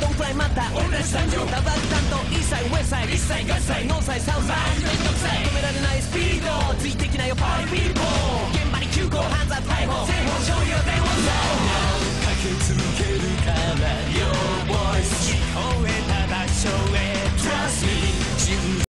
ドンくまた俺たち誕生ダバル担当イーサイウェサイリッサイガサイノーサイサウサイ止められないスピードついてきなよパイピーポー。